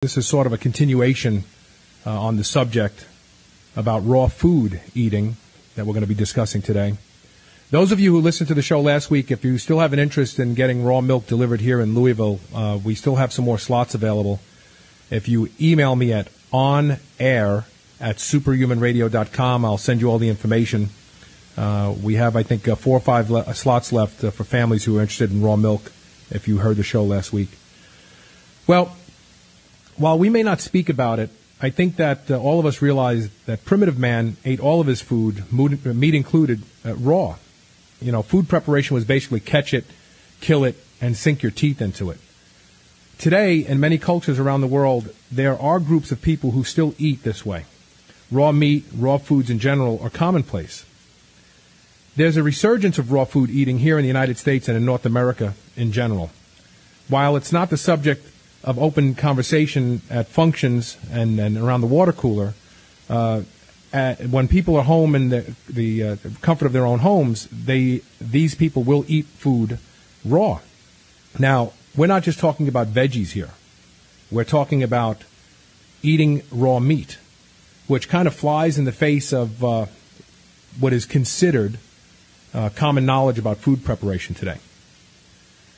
This is sort of a continuation uh, on the subject about raw food eating that we're going to be discussing today. Those of you who listened to the show last week, if you still have an interest in getting raw milk delivered here in Louisville, uh, we still have some more slots available. If you email me at onair at superhumanradio.com, I'll send you all the information. Uh, we have, I think, uh, four or five le- slots left uh, for families who are interested in raw milk, if you heard the show last week. Well, while we may not speak about it, I think that uh, all of us realize that primitive man ate all of his food, meat included, uh, raw. You know, food preparation was basically catch it, kill it, and sink your teeth into it. Today, in many cultures around the world, there are groups of people who still eat this way. Raw meat, raw foods in general are commonplace. There's a resurgence of raw food eating here in the United States and in North America in general. While it's not the subject of open conversation at functions and, and around the water cooler, uh, at, when people are home in the, the uh, comfort of their own homes, they these people will eat food raw. Now, we're not just talking about veggies here. We're talking about eating raw meat, which kind of flies in the face of uh, what is considered uh, common knowledge about food preparation today.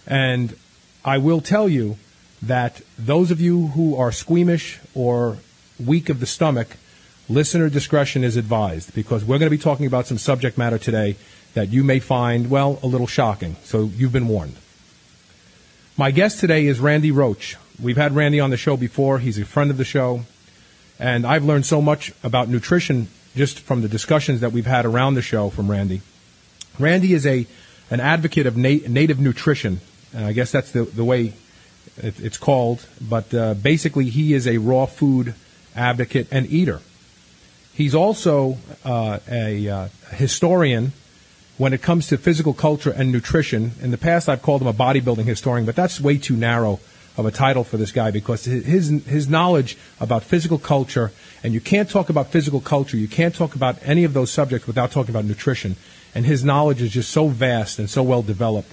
And I will tell you that those of you who are squeamish or weak of the stomach, listener discretion is advised because we're going to be talking about some subject matter today that you may find, well, a little shocking. So you've been warned. My guest today is Randy Roach. We've had Randy on the show before. He's a friend of the show. And I've learned so much about nutrition just from the discussions that we've had around the show from Randy. Randy is a an advocate of na- native nutrition. And I guess that's the, the way it's called, but uh, basically he is a raw food advocate and eater. He's also uh, a uh, historian when it comes to physical culture and nutrition. In the past, I've called him a bodybuilding historian, but that's way too narrow of a title for this guy because his his knowledge about physical culture, and you can't talk about physical culture, you can't talk about any of those subjects without talking about nutrition. And his knowledge is just so vast and so well developed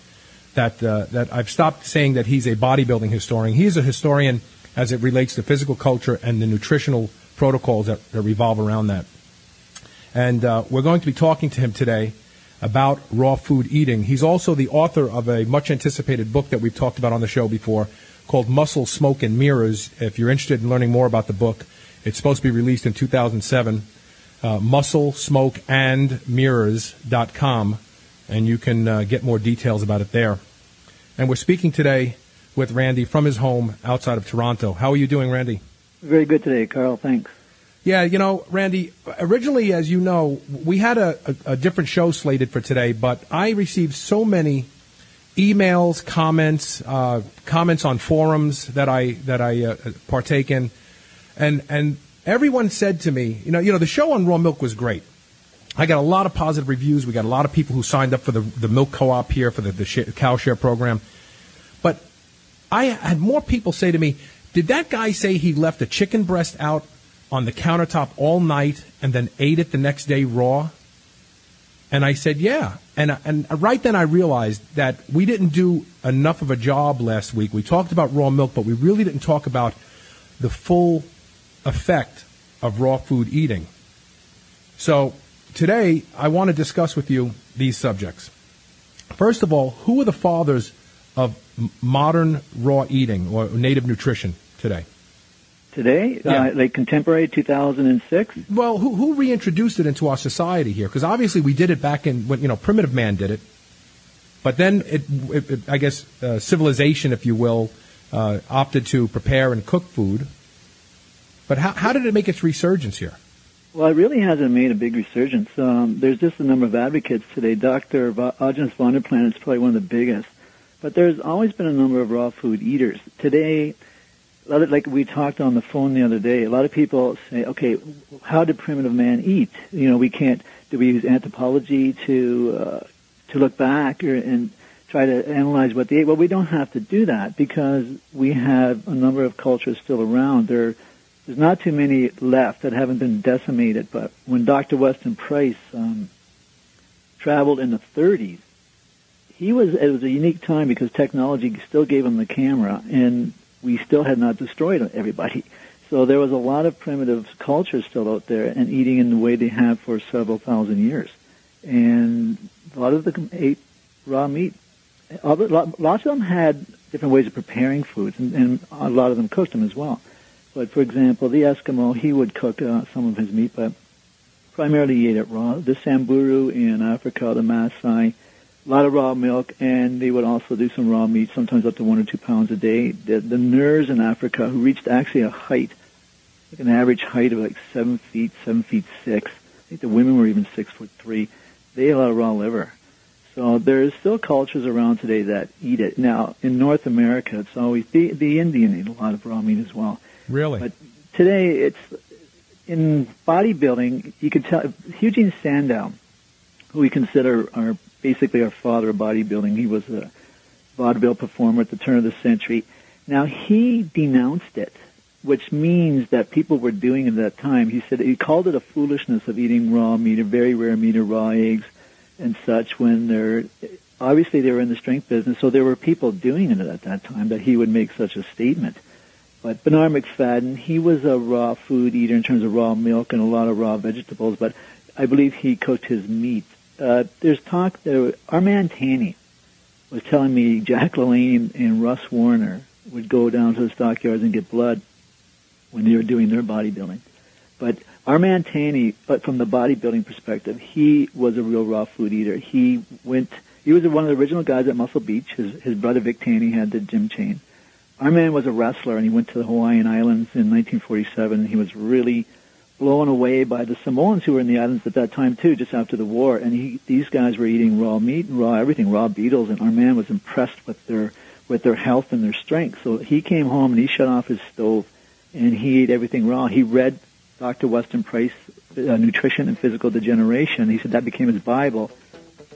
that uh, that I've stopped saying that he's a bodybuilding historian. He's a historian as it relates to physical culture and the nutritional protocols that, that revolve around that. And uh, we're going to be talking to him today about raw food eating. He's also the author of a much anticipated book that we've talked about on the show before called Muscle, Smoke, and Mirrors. If you're interested in learning more about the book, it's supposed to be released in 2007. Uh, muscle, Smoke, and Mirrors.com, and you can uh, get more details about it there. And we're speaking today with Randy from his home outside of Toronto. How are you doing, Randy? Very good today, Carl. Thanks. Yeah, you know, Randy, originally, as you know, we had a, a, a different show slated for today, but I received so many emails, comments, uh, comments on forums that I that I uh, partake in, and and everyone said to me, you know, you know, the show on raw milk was great. I got a lot of positive reviews. We got a lot of people who signed up for the, the milk co-op here for the, the cow share program. But I had more people say to me, did that guy say he left a chicken breast out on the countertop all night and then ate it the next day raw? And I said, yeah. And, and right then I realized that we didn't do enough of a job last week. We talked about raw milk, but we really didn't talk about the full effect of raw food eating. So today, I want to discuss with you these subjects. First of all, who are the fathers of modern raw eating or native nutrition today? Today, yeah. uh, like contemporary 2006. Well, who, who reintroduced it into our society here? Because obviously we did it back in when you know primitive man did it, but then it, it, it I guess uh, civilization, if you will, uh, opted to prepare and cook food. But how, how did it make its resurgence here? Well, it really hasn't made a big resurgence. Um, there's just a number of advocates today. Dr. Aajonus Vonderplanitz is probably one of the biggest. But there's always been a number of raw food eaters. Today, like we talked on the phone the other day, a lot of people say, okay, how did primitive man eat? You know, we can't, do we use anthropology to, uh, to look back or, and try to analyze what they ate? Well, we don't have to do that because we have a number of cultures still around. There there's not too many left that haven't been decimated, but when Dr. Weston Price um, traveled in the 30s, he was it was a unique time because technology still gave him the camera, and we still had not destroyed everybody. So there was a lot of primitive culture still out there and eating in the way they have for several thousand years. And a lot of them ate raw meat. Lots of them had different ways of preparing foods, and, and a lot of them cooked them as well. But for example, the Eskimo, he would cook uh, some of his meat, but primarily he ate it raw. The Samburu in Africa, the Maasai, a lot of raw milk, and they would also do some raw meat, sometimes up to one or two pounds a day. The, the Nuers in Africa, who reached actually a height, like an average height of like seven feet, seven feet six. I think the women were even six foot three. They ate a lot of raw liver. So there's still cultures around today that eat it. Now, in North America, it's always the the Indian eat a lot of raw meat as well. Really? But today, it's in bodybuilding. You could tell Eugene Sandow, who we consider our basically our father of bodybuilding. He was a vaudeville performer at the turn of the century. Now he denounced it, which means that people were doing it at that time. He said he called it a foolishness of eating raw meat, or very rare meat, or raw eggs, and such. When they're obviously they were in the strength business, so there were people doing it at that time that he would make such a statement. But Bernarr Macfadden, he was a raw food eater in terms of raw milk and a lot of raw vegetables, but I believe he cooked his meat uh, there's talk there. Armand Tanny was telling me Jack LaLanne and Russ Warner would go down to the stockyards and get blood when they were doing their bodybuilding. But Armand Tanny, but from the bodybuilding perspective, he was a real raw food eater. He went. He was one of the original guys at Muscle Beach. His his brother Vic Tanny had the gym chain. Armand was a wrestler, and he went to the Hawaiian Islands in 1947. He was really blown away by the Samoans who were in the islands at that time too, just after the war. And he, these guys were eating raw meat and raw everything, raw beetles. And Armand was impressed with their with their health and their strength. So he came home and he shut off his stove and he ate everything raw. He read Dr. Weston Price, uh, Nutrition and Physical Degeneration. He said that became his Bible.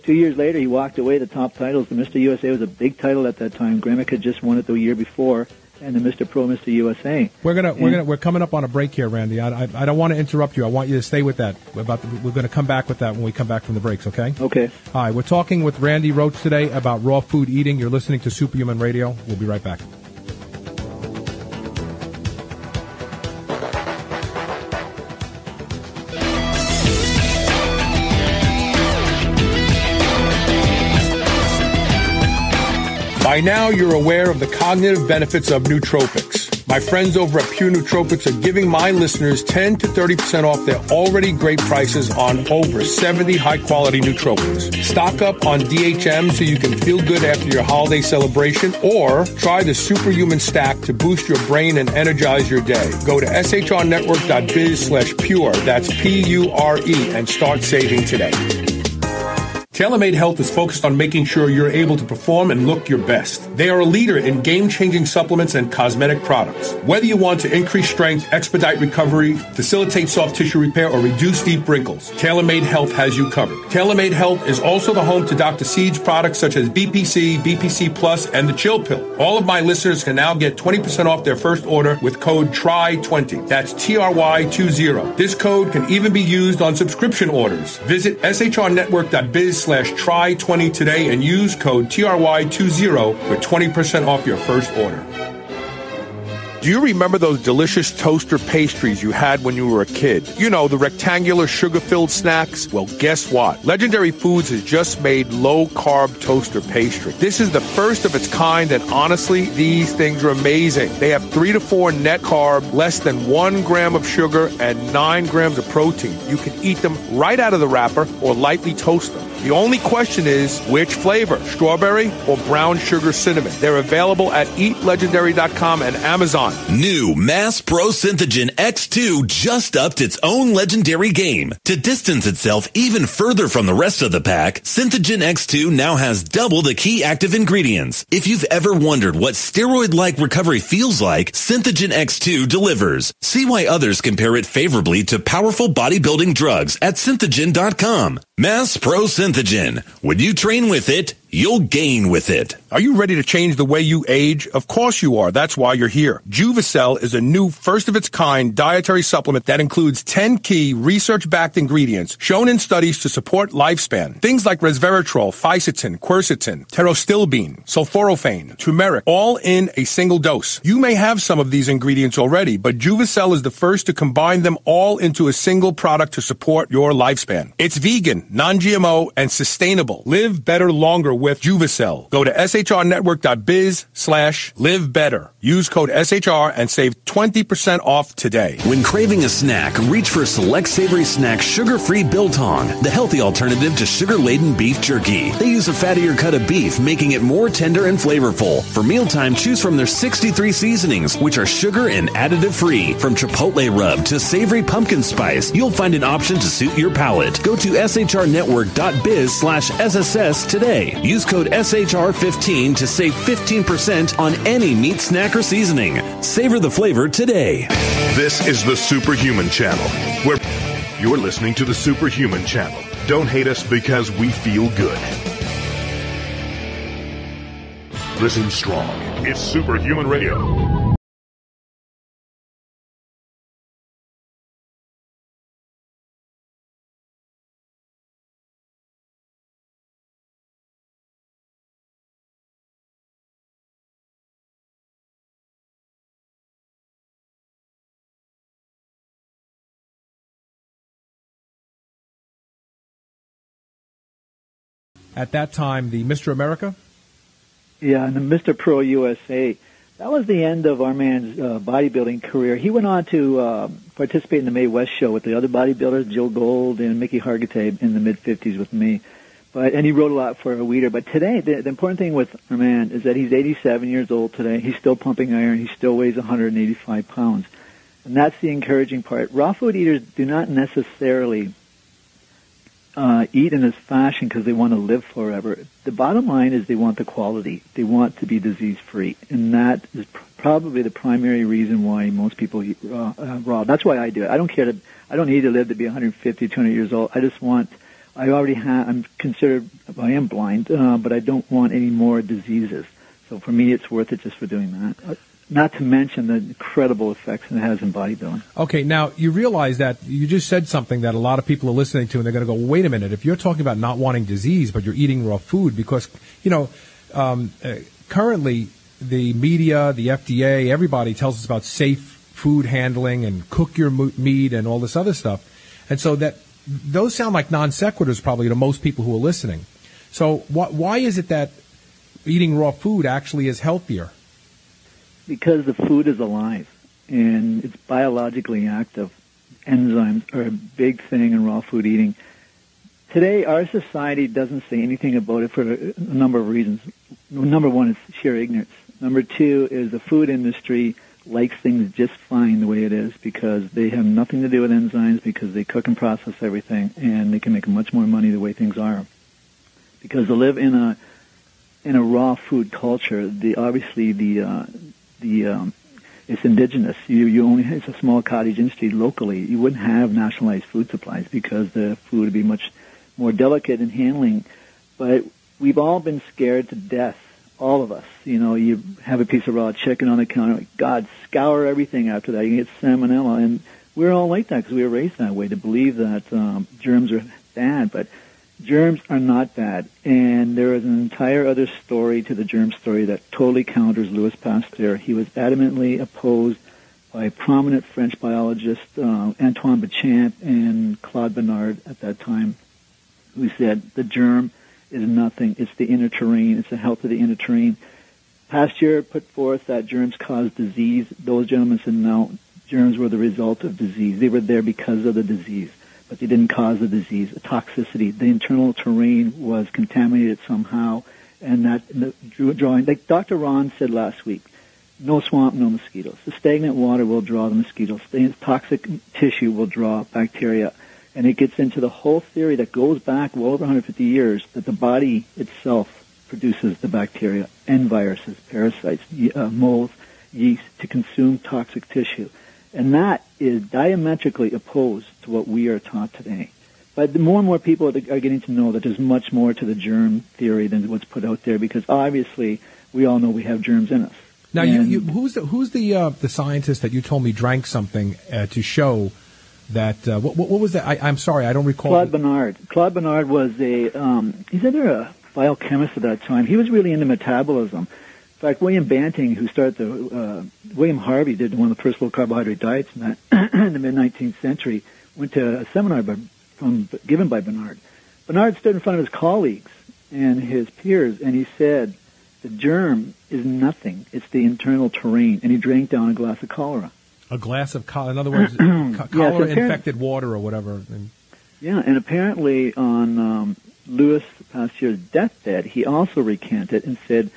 Two years later, he walked away. The top titles, the Mr. USA was a big title at that time. Grimek had just won it the year before and the Mr. Pro, Mr. USA. We're gonna we're gonna we're coming up on a break here, Randy. I, I, I don't want to interrupt you. I want you to stay with that. About the, we're going to come back with that when we come back from the breaks. Okay. Okay. All right. We're talking with Randy Roach today about raw food eating. You're listening to Superhuman Radio. We'll be right back. By now, you're aware of the cognitive benefits of nootropics. My friends over at Pure Nootropics are giving my listeners 10 to 30% off their already great prices on over 70 high quality nootropics. Stock up on DHM so you can feel good after your holiday celebration or try the superhuman stack to boost your brain and energize your day. Go to shrnetwork.biz slash pure, that's P-U-R-E, and start saving today. TaylorMade Health is focused on making sure you're able to perform and look your best. They are a leader in game changing supplements and cosmetic products. Whether you want to increase strength, expedite recovery, facilitate soft tissue repair, or reduce deep wrinkles, TaylorMade Health has you covered. TaylorMade Health is also the home to Dr. Seed's products such as BPC, BPC Plus, and the Chill Pill. All of my listeners can now get 20% off their first order with code TRY20. That's T-R-Y-20. This code can even be used on subscription orders. Visit shrnetwork.biz slash try20 today and use code TRY20 for 20% off your first order. Do you remember those delicious toaster pastries you had when you were a kid? You know, the rectangular sugar filled snacks? Well, guess what? Legendary Foods has just made low carb toaster pastry. This is the first of its kind, and honestly, these things are amazing. They have three to four net carb, less than one gram of sugar, and nine grams of protein. You can eat them right out of the wrapper or lightly toast them. The only question is which flavor, strawberry or brown sugar cinnamon. They're available at eatlegendary.com and Amazon. New Mass Pro Synthogen X2 just upped its own legendary game. To distance itself even further from the rest of the pack, Synthogen X2 now has double the key active ingredients. If you've ever wondered what steroid-like recovery feels like, Synthogen X2 delivers. See why others compare it favorably to powerful bodybuilding drugs at synthogen.com. Mass Pro Synthogen. When you train with it, you'll gain with it. Are you ready to change the way you age? Of course you are. That's why you're here. Juvicel is a new first of its kind dietary supplement that includes 10 key research backed ingredients shown in studies to support lifespan. Things like resveratrol, fisetin, quercetin, pterostilbene, sulforaphane, turmeric, all in a single dose. You may have some of these ingredients already, but Juvicel is the first to combine them all into a single product to support your lifespan. It's vegan, non-GMO, and sustainable. Live better longer with Juvicel. Go to shrnetwork.biz slash live better. Use code SHR and save 20% off today. When craving a snack, reach for Select Savory Snack Sugar-Free Biltong, the healthy alternative to sugar-laden beef jerky. They use a fattier cut of beef, making it more tender and flavorful. For mealtime, choose from their 63 seasonings, which are sugar and additive free. From chipotle rub to savory pumpkin spice, you'll find an option to suit your palate. Go to shrnetwork.biz slash SSS today. Use code SHR15 to save 15% on any meat snack or seasoning. Savor the flavor today. This is the Superhuman Channel, where you're listening to the Superhuman Channel. Don't hate us because we feel good. Listen strong. It's Superhuman Radio. At that time, the Mr. America? Yeah, and the Mr. Pro USA. That was the end of Armand's uh, bodybuilding career. He went on to uh, participate in the Mae West show with the other bodybuilders, Joe Gold and Mickey Hargitay in the mid 50s with me. But and he wrote a lot for a Weider. But today, the, the important thing with our man is that he's 87 years old today. He's still pumping iron. He still weighs 185 pounds, and that's the encouraging part. Raw food eaters do not necessarily uh, eat in this fashion because they want to live forever. The bottom line is they want the quality. They want to be disease free, and that is pr- probably the primary reason why most people eat raw, uh, raw. That's why I do it. I don't care to. I don't need to live to be 150, 200 years old. I just want. I already have. I'm considered. I am blind, uh, but I don't want any more diseases. So for me, it's worth it just for doing that. Not to mention the incredible effects it has in bodybuilding. Okay, now you realize that you just said something that a lot of people are listening to, and they're going to go, "Wait a minute! If you're talking about not wanting disease, but you're eating raw food, because you know, um, uh, currently the media, the FDA, everybody tells us about safe food handling and cook your meat and all this other stuff, and so that those sound like non sequiturs probably to most people who are listening. So wh- why is it that eating raw food actually is healthier? Because the food is alive and it's biologically active. Enzymes are a big thing in raw food eating. Today, our society doesn't say anything about it for a number of reasons. Number one is sheer ignorance. Number two is the food industry likes things just fine the way it is because they have nothing to do with enzymes because they cook and process everything and they can make much more money the way things are. Because to live in a in a raw food culture, the obviously the uh, the um, it's indigenous. You you only it's a small cottage industry locally. You wouldn't have nationalized food supplies because the food would be much more delicate in handling. But we've all been scared to death, all of us. You know, you have a piece of raw chicken on the counter. God, scour everything after that. You get salmonella, and we're all like that because we were raised that way to believe that um, germs are bad. But germs are not bad. And there is an entire other story to the germ story that totally counters Louis Pasteur. He was adamantly opposed by prominent French biologist uh, Antoine Béchamp and Claude Bernard at that time, who said the germ is nothing. It's the inner terrain. It's the health of the inner terrain. Pasteur put forth that germs cause disease. Those gentlemen said no, germs were the result of disease. They were there because of the disease but they didn't cause the disease, a toxicity. The internal terrain was contaminated somehow, and that the drawing, like Dr. Ron said last week, no swamp, no mosquitoes. The stagnant water will draw the mosquitoes. The toxic tissue will draw bacteria. And it gets into the whole theory that goes back well over 150 years that the body itself produces the bacteria and viruses, parasites, uh, molds, yeast to consume toxic tissue. And that is diametrically opposed to what we are taught today. But the more and more people are getting to know that there's much more to the germ theory than what's put out there because obviously we all know we have germs in us. Now, you, you, who's the who's the uh, the scientist that you told me drank something uh, to show that uh, what, what, was that? I, am sorry, I don't recall. Claude Bernard. Claude Bernard was a um, he's either a biochemist at that time. He was really into metabolism. In fact, William Banting, who started the uh, William Harvey, did one of the first low carbohydrate diets in, that, in the mid 19th century. Went to a seminar by, from given by Bernard. Bernard stood in front of his colleagues and his peers, and he said, "The germ is nothing. It's the internal terrain." And he drank down a glass of cholera. A glass of cholera. In other words, cholera yeah, infected water or whatever. Yeah, and apparently on um, Louis Pasteur's deathbed, he also recanted and said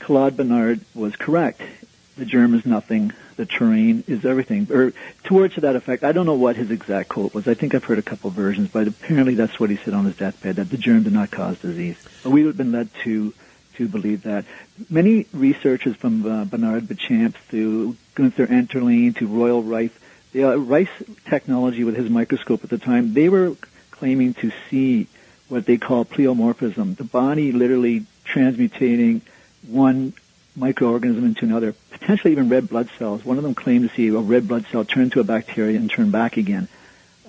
Claude Bernard was correct. The germ is nothing. The terrain is everything. Or towards to that effect. I don't know what his exact quote was. I think I've heard a couple versions, but apparently that's what he said on his deathbed, that the germ did not cause disease. But we have been led to to believe that. Many researchers from uh, Bernard Bechamp to Gunther Enderlein to Royal Rife, the uh, Rife technology with his microscope at the time, they were claiming to see what they call pleomorphism, the body literally transmutating one microorganism into another, potentially even red blood cells. One of them claimed to see a red blood cell turn to a bacteria and turn back again.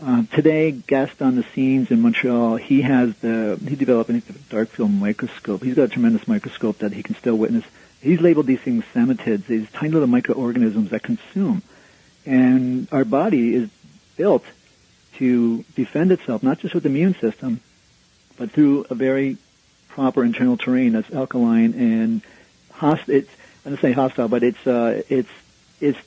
Uh, today, Gaston Naessens in Montreal, he has the he developed a dark field microscope. He's got a tremendous microscope that he can still witness. He's labeled these things somatids, these tiny little microorganisms that consume. And our body is built to defend itself, not just with the immune system, but through a very proper internal terrain that's alkaline and hostile. It's I'm not saying hostile, but it's uh, it's it's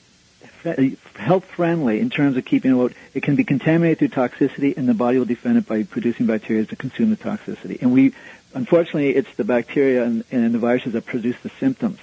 health friendly in terms of keeping it. It can be contaminated through toxicity, and the body will defend it by producing bacteria to consume the toxicity. And we, unfortunately, it's the bacteria and, and the viruses that produce the symptoms.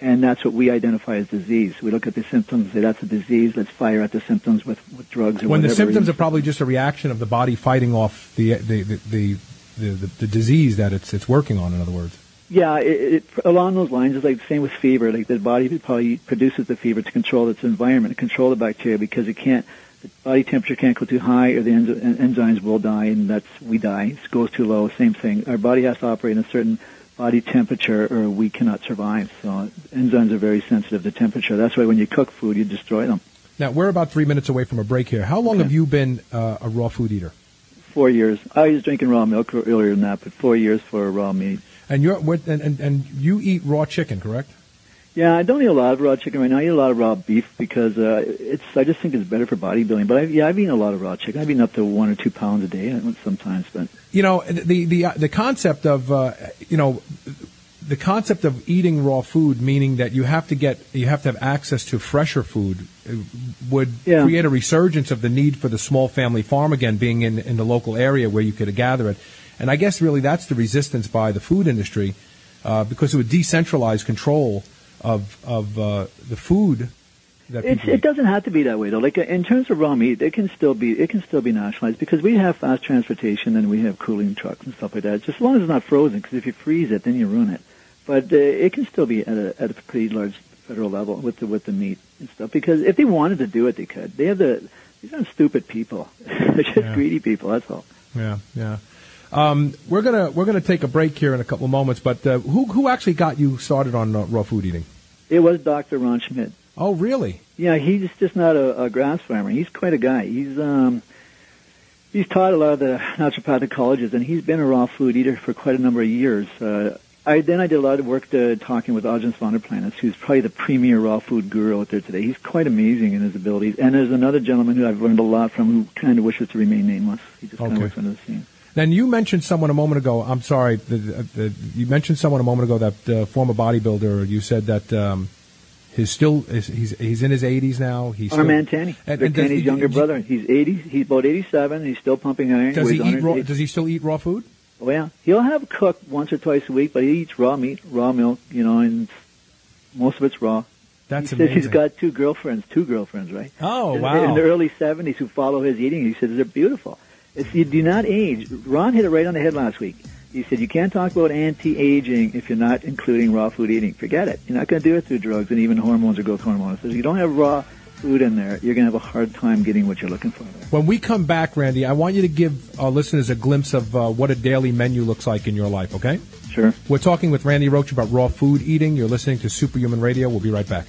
And that's what we identify as disease. We look at the symptoms, say that's a disease. Let's fire at the symptoms with, with drugs or when the symptoms are probably just a reaction of the body fighting off the the the, the, the, the disease that it's it's working on. In other words. Yeah, it, it, along those lines, it's like the same with fever. Like the body probably produces the fever to control its environment, to control the bacteria, because it can't. The body temperature can't go too high, or the enzy- enzymes will die, and that's we die. It goes too low, same thing. Our body has to operate in a certain body temperature, or we cannot survive. So enzymes are very sensitive to temperature. That's why when you cook food, you destroy them. Now we're about three minutes away from a break here. How long okay. have you been uh, a raw food eater? Four years. I was drinking raw milk earlier than that, but four years for raw meat. And you're and, and, and you eat raw chicken, correct? Yeah, I don't eat a lot of raw chicken right now. I eat a lot of raw beef because uh, it's. I just think it's better for bodybuilding. But I've, yeah, I've eaten a lot of raw chicken. I've eaten up to one or two pounds a day sometimes. But you know, the the the concept of uh, you know the concept of eating raw food, meaning that you have to get you have to have access to fresher food, uh, would yeah. create a resurgence of the need for the small family farm again, being in in the local area where you could gather it. And I guess really that's the resistance by the food industry uh, because it would decentralize control of of uh, the food. That it doesn't have to be that way though. Like in terms of raw meat, it can still be it can still be nationalized because we have fast transportation and we have cooling trucks and stuff like that. Just as long as it's not frozen, because if you freeze it, then you ruin it. But uh, it can still be at a, at a pretty large federal level with the with the meat and stuff. Because if they wanted to do it, they could. They have the these aren't stupid people. They're just yeah. greedy people. That's all. Yeah, yeah. Um, we're gonna we're gonna take a break here in a couple of moments. But uh, who who actually got you started on uh, raw food eating? It was Dr. Ron Schmidt. Oh, really? Yeah, he's just not a, a grass farmer. He's quite a guy. He's um, he's taught a lot of the naturopathic colleges, and he's been a raw food eater for quite a number of years. Uh, I then I did a lot of work to, talking with Aajonus Vonderplanitz, who's probably the premier raw food guru out there today. He's quite amazing in his abilities. And there's another gentleman who I've learned a lot from who kind of wishes to remain nameless. He just okay. kind of works under the scene. Then you mentioned someone a moment ago. I'm sorry. The, the, you mentioned someone a moment ago that uh, former bodybuilder. You said that um, he's still he's he's in his 80s now. He's Armand Tanny, and, and Tanny's younger brother. He's 80. He's about 87. He's still pumping iron. Does he eat raw? Does he still eat raw food? Yeah, he'll have cooked once or twice a week, but he eats raw meat, raw milk. You know, and most of it's raw. That's he amazing. says he's got two girlfriends, two girlfriends, right? Oh in, wow! In the early 70s, who follow his eating. He says they're beautiful. It's, you do not age. Ron hit it right on the head last week. He said you can't talk about anti-aging if you're not including raw food eating. Forget it. You're not going to do it through drugs and even hormones or growth hormones. If you don't have raw food in there, you're going to have a hard time getting what you're looking for there. When we come back, Randy, I want you to give our listeners a glimpse of uh, what a daily menu looks like in your life, okay? Sure. We're talking with Randy Roach about raw food eating. You're listening to Superhuman Radio. We'll be right back.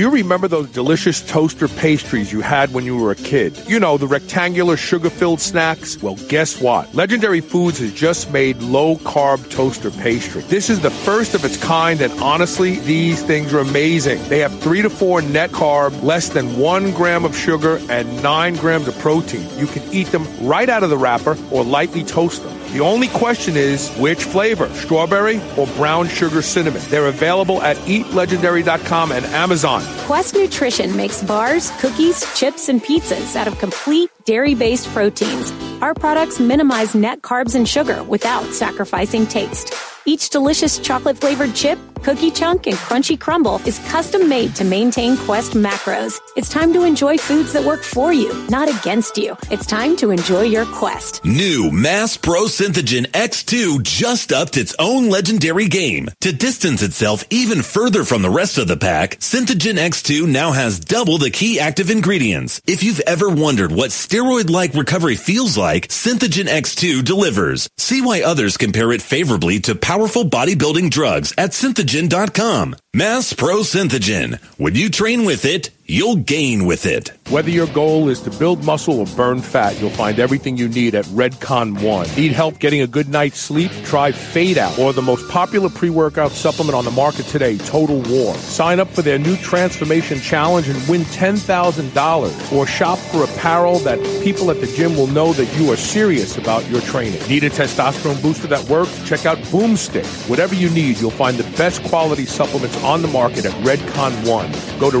You remember those delicious toaster pastries you had when you were a kid? You know, the rectangular sugar filled snacks? Well, guess what? Legendary Foods has just made low carb toaster pastry. This is the first of its kind, and honestly, these things are amazing. They have three to four net carb, less than one gram of sugar, and nine grams of protein. You can eat them right out of the wrapper or lightly toast them. The only question is which flavor, strawberry or brown sugar cinnamon. They're available at eatlegendary.com and Amazon. Quest Nutrition makes bars, cookies, chips, and pizzas out of complete dairy based proteins. Our products minimize net carbs and sugar without sacrificing taste. Each delicious chocolate flavored chip, cookie chunk, and crunchy crumble is custom made to maintain Quest macros. It's time to enjoy foods that work for you, not against you. It's time to enjoy your Quest. New Mass Pro Synthogen X2 just upped its own legendary game. To distance itself even further from the rest of the pack, Synthogen X2 now has double the key active ingredients. If you've ever wondered what steroid-like recovery feels like, Synthogen X2 delivers. See why others compare it favorably to powerful bodybuilding drugs at synthogen.com. Mass Pro Synthogen. When you train with it, you'll gain with it. Whether your goal is to build muscle or burn fat, you'll find everything you need at Redcon One. Need help getting a good night's sleep? Try Fade Out or the most popular pre-workout supplement on the market today, Total War. Sign up for their new transformation challenge and win $10,000 or shop for apparel that people at the gym will know that you are serious about your training. Need a testosterone booster that works? Check out Boomstick. Whatever you need, you'll find the best quality supplements on the market at Redcon One. Go to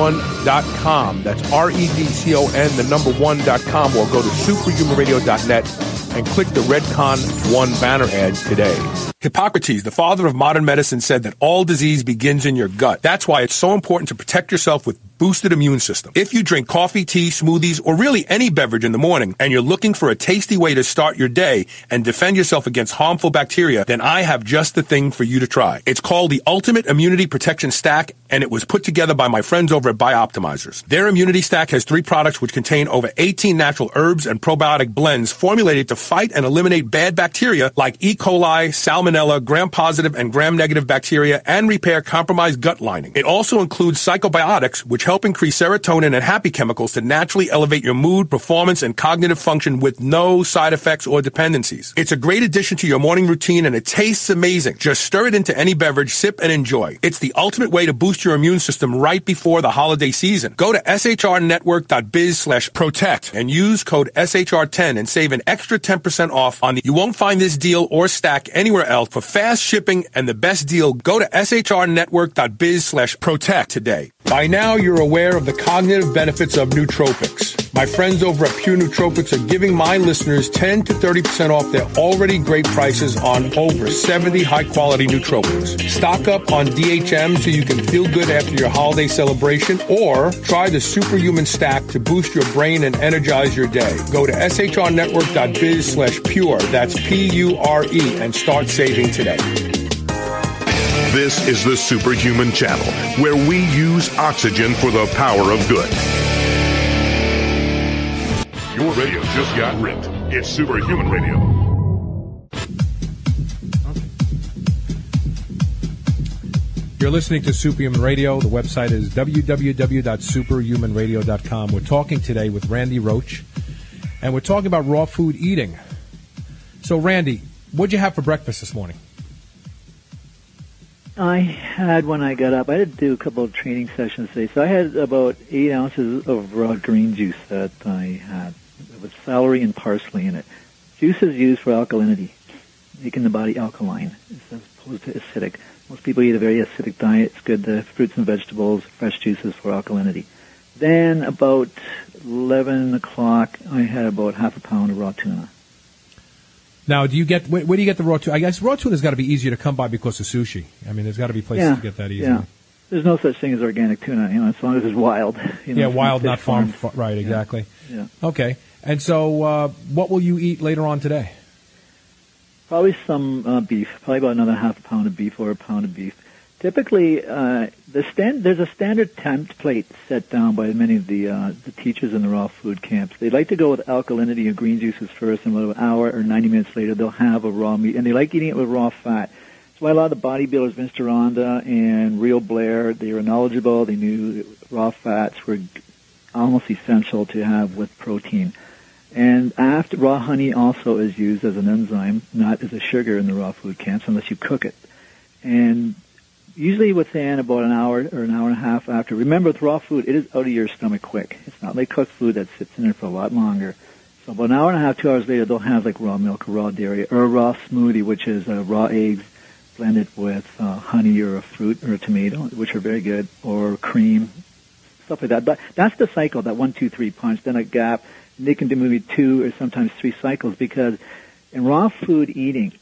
redcon1.com. That's R-E-D-C-O-N, the number one.com, or go to superhumanradio.net and click the Redcon One banner ad today. Hippocrates, the father of modern medicine, said that all disease begins in your gut. That's why it's so important to protect yourself with boosted immune system. If you drink coffee, tea, smoothies, or really any beverage in the morning, and you're looking for a tasty way to start your day and defend yourself against harmful bacteria, then I have just the thing for you to try. It's called the Ultimate Immunity Protection Stack, and it was put together by my friends over at Bioptimizers. Their immunity stack has three products which contain over 18 natural herbs and probiotic blends formulated to fight and eliminate bad bacteria like E. coli, salmonella, gram-positive and gram-negative bacteria, and repair compromised gut lining. It also includes psychobiotics, which help increase serotonin and happy chemicals to naturally elevate your mood, performance, and cognitive function with no side effects or dependencies. It's a great addition to your morning routine and it tastes amazing. Just stir it into any beverage, sip, and enjoy. It's the ultimate way to boost your immune system right before the holiday season. Go to shrnetwork.biz slash protect and use code SHR10 and save an extra 10% off on the You won't find this deal or stack anywhere else for fast shipping and the best deal. Go to shrnetwork.biz slash protect today. By now, you're aware of the cognitive benefits of nootropics. My friends over at Pure Nootropics are giving my listeners 10 to 30% off their already great prices on over 70 high quality nootropics. Stock up on DHM so you can feel good after your holiday celebration or try the superhuman stack to boost your brain and energize your day. Go to shrnetwork.biz slash pure, that's P-U-R-E, and start saving today. This is the Superhuman Channel, where we use oxygen for the power of good. Your radio just got ripped. It's Superhuman Radio. You're listening to Superhuman Radio. The website is www.superhumanradio.com. We're talking today with Randy Roach, and we're talking about raw food eating. So, Randy, what'd you have for breakfast this morning? I had when I got up. I to do a couple of training sessions today, so I had about eight ounces of raw green juice that I had with celery and parsley in it. Juice is used for alkalinity, making the body alkaline as opposed to acidic. Most people eat a very acidic diet. It's good. The fruits and vegetables, fresh juices for alkalinity. Then about 11 o'clock, I had about half a pound of raw tuna. Now, do you get where, where do you get the raw tuna? I guess raw tuna's got to be easier to come by because of sushi. I mean, there's got to be places Yeah, to get that easily. yeah. There's no such thing as organic tuna, you know, as long as it's wild. You know, Yeah, wild, not farm. fa- Right, exactly. Yeah. Okay. And so, uh, what will you eat later on today? Probably some uh, beef, probably about another half a pound of beef or a pound of beef. Typically, uh, the stand, there's a standard template set down by many of the, uh, the teachers in the raw food camps. They like to go with alkalinity and green juices first, and about an hour or 90 minutes later, they'll have a raw meat, and they like eating it with raw fat. That's why a lot of the bodybuilders, Vince Gironda and Rheo Blair, they were knowledgeable. They knew raw fats were almost essential to have with protein. And after raw honey also is used as an enzyme, not as a sugar in the raw food camps unless you cook it. And usually within about an hour or an hour and a half after. Remember, with raw food, it is out of your stomach quick. It's not like cooked food that sits in there for a lot longer. So about an hour and a half, two hours later, they'll have like raw milk or raw dairy or a raw smoothie, which is uh, raw eggs blended with uh, honey or a fruit or a tomato, which are very good, or cream, stuff like that. But that's the cycle, that one, two, three punch, then a gap. And they can do maybe two or sometimes three cycles because in raw food eating,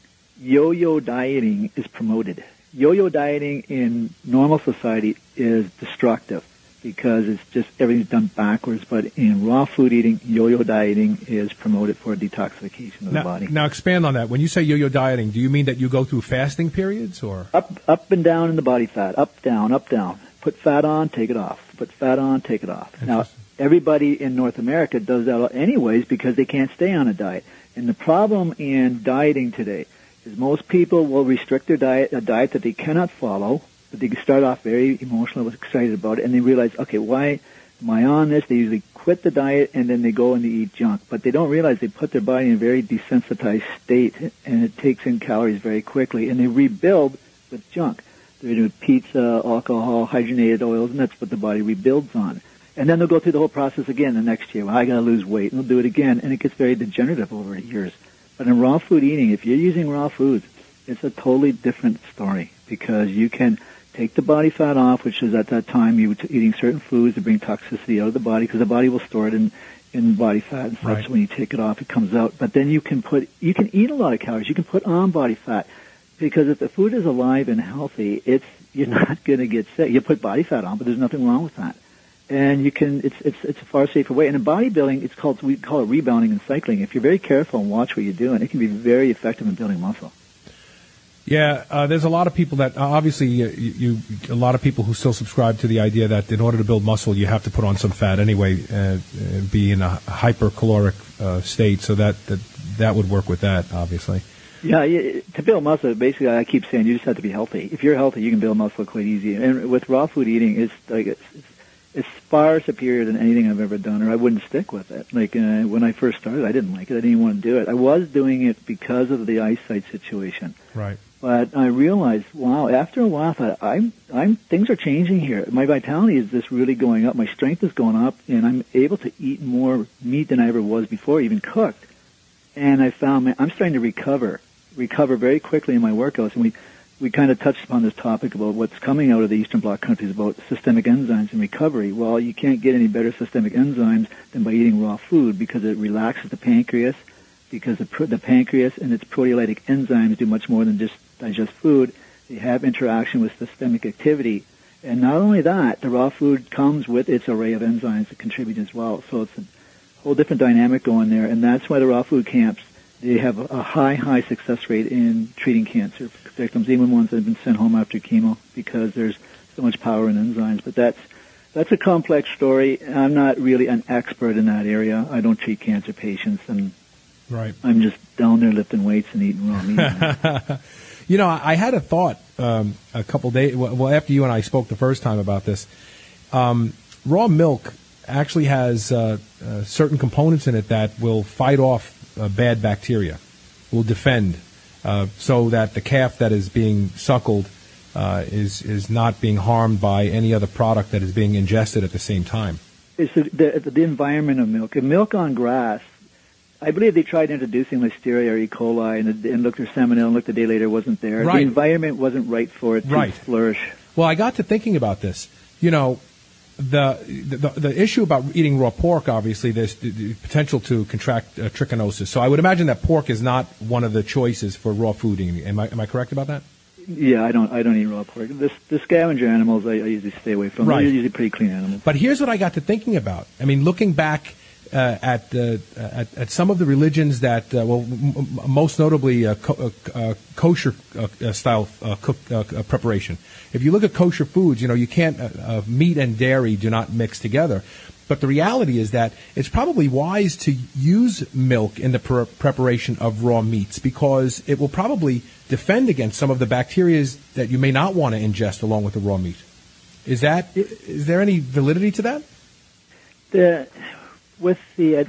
yo-yo dieting is promoted yo-yo dieting in normal society is destructive because it's just everything's done backwards. But in raw food eating, yo-yo dieting is promoted for detoxification of now, the body. Now expand on that. When you say yo-yo dieting, do you mean that you go through fasting periods or up, up and down in the body fat, up, down, up, down. Put fat on, take it off. Put fat on, take it off. Now everybody in North America does that anyways because they can't stay on a diet. And the problem in dieting today is most people will restrict their diet, a diet that they cannot follow, but they start off very emotional, excited about it, and they realize, okay, why am I on this? They usually quit the diet and then they go and they eat junk, but they don't realize they put their body in a very desensitized state, and it takes in calories very quickly, and they rebuild with junk. They're doing pizza, alcohol, hydrogenated oils, and that's what the body rebuilds on. And then they'll go through the whole process again the next year. Well, I gotta lose weight, and they'll do it again, and it gets very degenerative over years. But in raw food eating, if you're using raw foods, it's a totally different story because you can take the body fat off, which is at that time you were eating certain foods to bring toxicity out of the body because the body will store it in in body fat and such. Right. So when you take it off, it comes out. But then you can put you can eat a lot of calories. You can put on body fat because if the food is alive and healthy, it's you're not going to get sick. You put body fat on, but there's nothing wrong with that and you can it's it's it's a far safer way. And in bodybuilding, it's called we call it rebounding and cycling. If you're very careful and watch what you're doing, it can be very effective in building muscle. Yeah, uh, there's a lot of people that uh, obviously you, you, a lot of people who still subscribe to the idea that in order to build muscle, you have to put on some fat anyway, uh, uh be in a hypercaloric uh, state. So that, that that would work with that, obviously. Yeah, to build muscle, basically, I keep saying you just have to be healthy. If you're healthy, you can build muscle quite easy. And with raw food eating, it's like it's, it's it's far superior than anything I've ever done, or I wouldn't stick with it. Like uh, when I first started, I didn't like it. I didn't even want to do it. I was doing it because of the eyesight situation. Right. But I realized, wow, after a while, I thought, I'm, I'm, things are changing here. My vitality is just really going up. My strength is going up, and I'm able to eat more meat than I ever was before, even cooked. And I found man, I'm starting to recover, recover very quickly in my workouts. And we, we kind of touched upon this topic about what's coming out of the Eastern Bloc countries about systemic enzymes and recovery. Well, you can't get any better systemic enzymes than by eating raw food because it relaxes the pancreas, because the, the pancreas and its proteolytic enzymes do much more than just digest food. They have interaction with systemic activity. And not only that, the raw food comes with its array of enzymes that contribute as well. So it's a whole different dynamic going there. And that's why the raw food camps they have a high, high success rate in treating cancer victims, even ones that have been sent home after chemo, because there's so much power in enzymes. But that's that's a complex story. I'm not really an expert in that area. I don't treat cancer patients, and right. I'm just down there lifting weights and eating raw meat. you know, I had a thought um, a couple days. Well, after you and I spoke the first time about this, um, raw milk actually has uh, uh, certain components in it that will fight off bad bacteria, will defend, uh, so that the calf that is being suckled uh, is is not being harmed by any other product that is being ingested at the same time. It's the, the, the environment of milk. And milk on grass, I believe they tried introducing Listeria or E. coli and, and looked at salmonella and looked a day later it wasn't there. Right. The environment wasn't right for it to right. flourish. Well, I got to thinking about this. You know, the, the, the issue about eating raw pork, obviously, there's the potential to contract uh, trichinosis. So I would imagine that pork is not one of the choices for raw food eating. Am I am I correct about that? Yeah, I don't I don't eat raw pork. The, the scavenger animals I, I usually stay away from. Right. They're usually pretty clean animals. But here's what I got to thinking about. I mean, looking back uh, at, uh, at at some of the religions that, uh, well, m- most notably co- kosher style cook preparation. If you look at kosher foods, you know you can't uh, uh, meat and dairy do not mix together. But the reality is that it's probably wise to use milk in the pre- preparation of raw meats because it will probably defend against some of the bacteria that you may not want to ingest along with the raw meat. Is that is there any validity to that? The, with the, I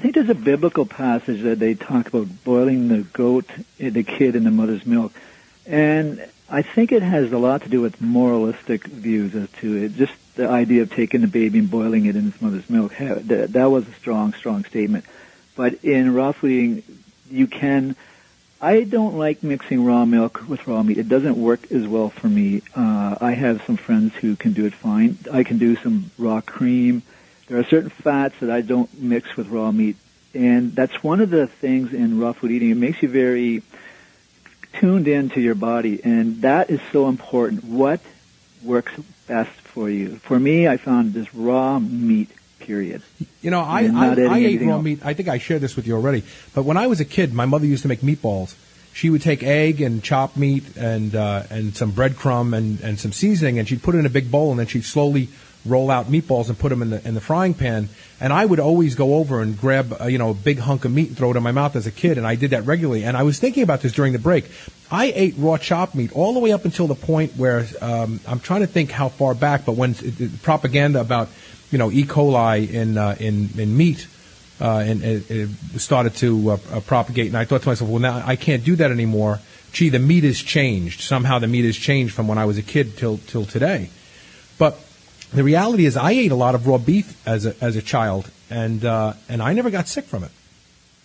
think there's a biblical passage that they talk about boiling the goat, the kid in the mother's milk, and I think it has a lot to do with moralistic views as to it. Just the idea of taking the baby and boiling it in its mother's milk. That, was a strong, strong statement. But in raw food eating, you can. I don't like mixing raw milk with raw meat. It doesn't work as well for me. Uh, I have some friends who can do it fine. I can do some raw cream. There are certain fats that I don't mix with raw meat, and that's one of the things in raw food eating. It makes you very tuned into your body, and that is so important. What works best for you? For me, I found this raw meat. Period. You know, I I, I ate raw else. meat. I think I shared this with you already. But when I was a kid, my mother used to make meatballs. She would take egg and chopped meat and uh, and some breadcrumb and, and some seasoning, and she'd put it in a big bowl, and then she'd slowly roll out meatballs and put them in the in the frying pan. And I would always go over and grab uh, you know a big hunk of meat and throw it in my mouth as a kid, and I did that regularly. And I was thinking about this during the break. I ate raw chopped meat all the way up until the point where um, I'm trying to think how far back, but when it, it- propaganda about you know E. coli in uh, in in meat uh, and it, it started to uh, uh, propagate. And I thought to myself, well, now I can't do that anymore. Gee, the meat has changed. Somehow the meat has changed from when I was a kid till till today. But the reality is, I ate a lot of raw beef as a as a child, and uh, and I never got sick from it.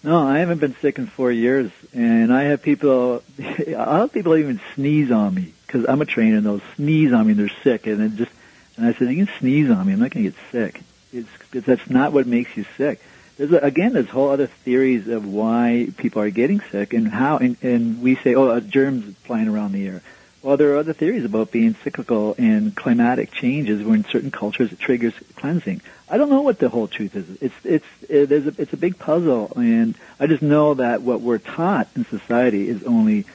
No, I haven't been sick in four years, and I have people. I have people even sneeze on me because I'm a trainer, and they'll sneeze on me. and They're sick, and it just. And I said, "You can sneeze on me. I'm not going to get sick. It's, it's that's not what makes you sick." There's a, again, there's whole other theories of why people are getting sick and how. And, and we say, "Oh, uh, germs flying around the air." Well, there are other theories about being cyclical and climatic changes where in certain cultures it triggers cleansing. I don't know what the whole truth is. It's it's it is a, it's a big puzzle, and I just know that what we're taught in society is only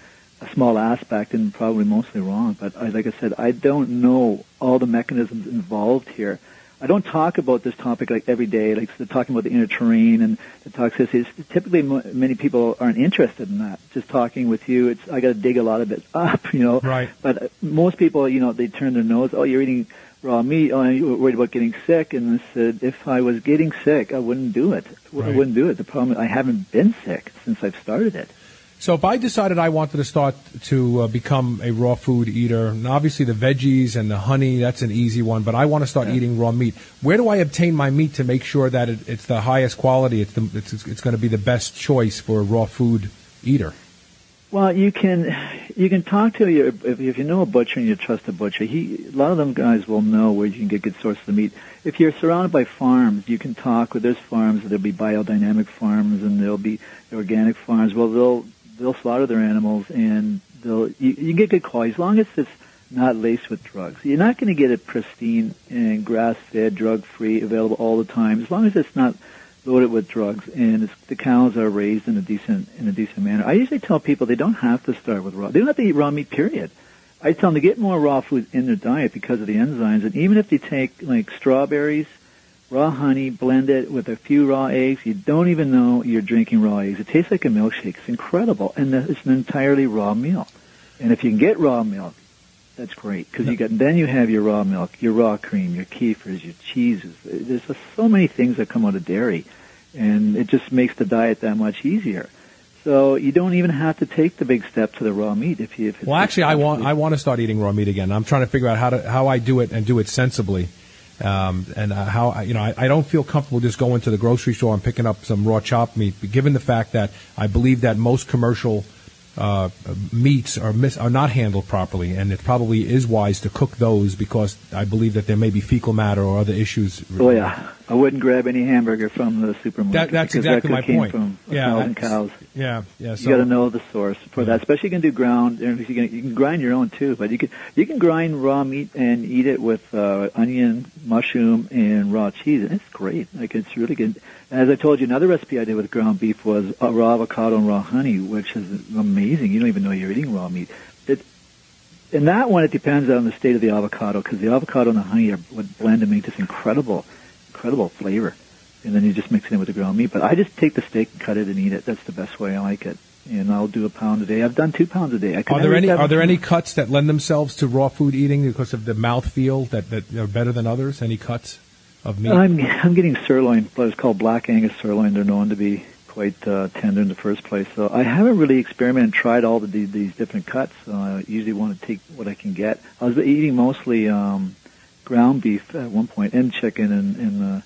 a small aspect and probably mostly wrong. But I, like I said, I don't know all the mechanisms involved here. I don't talk about this topic like every day, like so talking about the inner terrain and the toxicity. It's, typically, mo- many people aren't interested in that. Just talking with you, it's I got to dig a lot of it up, you know. Right. But uh, most people, you know, they turn their nose. Oh, you're eating raw meat. Oh, you're worried about getting sick. And I said, if I was getting sick, I wouldn't do it. I wouldn't do it. The problem, is I haven't been sick since I've started it. So if I decided I wanted to start to uh, become a raw food eater, and obviously the veggies and the honey, that's an easy one, but I want to start eating raw meat. Where do I obtain my meat to make sure that it, it's the highest quality, it's, the, it's, it's going to be the best choice for a raw food eater? Well, you can you can talk to your if, if you know a butcher and you trust a butcher. He a lot of them guys will know where you can get good sources of meat. If you're surrounded by farms, you can talk with. There's farms. There'll be biodynamic farms and there'll be organic farms. Well, they'll they'll slaughter their animals and they'll you, you get good quality as long as it's not laced with drugs. You're not going to get it pristine and grass-fed, drug-free, available all the time. As long as it's not loaded with drugs and the cows are raised in a decent in a decent manner. I usually tell people they don't have to start with raw. They don't have to eat raw meat. Period. I tell them to get more raw food in their diet because of the enzymes. And even if they take like strawberries, raw honey, blend it with a few raw eggs, you don't even know you're drinking raw eggs. It tastes like a milkshake. It's incredible, and it's an entirely raw meal. And if you can get raw milk, that's great because you got then you have your raw milk, your raw cream, your kefirs, your cheeses. There's just so many things that come out of dairy, and it just makes the diet that much easier. So you don't even have to take the big step to the raw meat if you. If it's Well, actually, I want I want to start eating raw meat again. I'm trying to figure out how to how I do it and do it sensibly, um, and uh, how you know I, I don't feel comfortable just going to the grocery store and picking up some raw chopped meat. Given the fact that I believe that most commercial uh, meats are mis- are not handled properly, and it probably is wise to cook those because I believe that there may be fecal matter or other issues. Oh yeah, I wouldn't grab any hamburger from the supermarket. That, that's exactly that my came point. From a yeah, thousand cows. Yeah, yeah. So you got to know the source for that. Especially you can do ground. You can, you can grind your own too, but you can you can grind raw meat and eat it with uh, onion, mushroom, and raw cheese. And it's great. Like it's really good. And as I told you, another recipe I did with ground beef was raw avocado and raw honey, which is amazing. You don't even know you're eating raw meat. It, in that one, it depends on the state of the avocado because the avocado and the honey are what blend to make this incredible, incredible flavor and then you just mix it in with the ground meat. But I just take the steak and cut it and eat it. That's the best way I like it. And I'll do a pound a day. I've done two pounds a day. I are there any are there any cuts that lend themselves to raw food eating because of the mouth feel that that are better than others? Any cuts of meat? I'm I'm getting sirloin. But it's called black Angus sirloin. They're known to be quite uh, tender in the first place. So I haven't really experimented and tried all the, these different cuts. Uh, I usually want to take what I can get. I was eating mostly um, ground beef at one point and chicken and, and uh,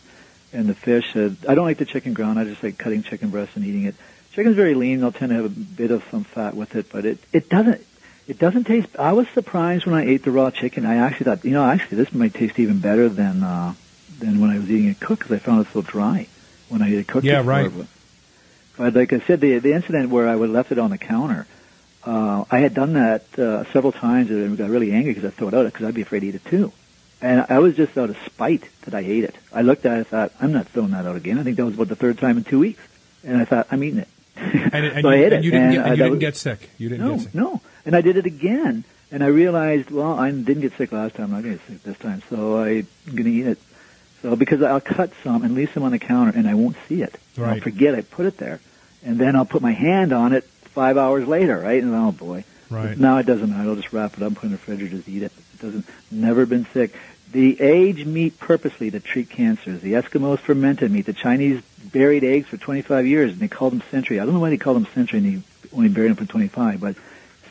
and the fish. Uh, I don't like the chicken ground. I just like cutting chicken breast and eating it. Chicken's very lean. They'll tend to have a bit of some fat with it, but it it doesn't it doesn't taste. I was surprised when I ate the raw chicken. I actually thought, you know, actually this might taste even better than uh, than when I was eating it cooked because I found it so dry when I ate it cooked. Yeah, right. But, but like I said, the the incident where I would left it on the counter. Uh, I had done that uh, several times and got really angry because I threw it out because I'd be afraid to eat it too. And I was just out of spite that I ate it. I looked at it and thought, I'm not throwing that out again. I think that was about the third time in two weeks. And I thought, I'm eating it. And, and so you, I ate it. You didn't, get, and you didn't was, get sick. You didn't no, get sick. No, And I did it again. And I realized, well, I didn't get sick last time. I'm not going to get sick this time. So I'm going to eat it. So because I'll cut some and leave some on the counter and I won't see it. Right. I'll forget I put it there. And then I'll put my hand on it five hours later, right? And oh boy. Right. Now it doesn't matter. I'll just wrap it up, put it in the refrigerator, just eat it. It doesn't, never been sick. The age meat purposely to treat cancers. The Eskimos fermented meat. The Chinese buried eggs for 25 years, and they called them century. I don't know why they called them century, and they only buried them for 25, but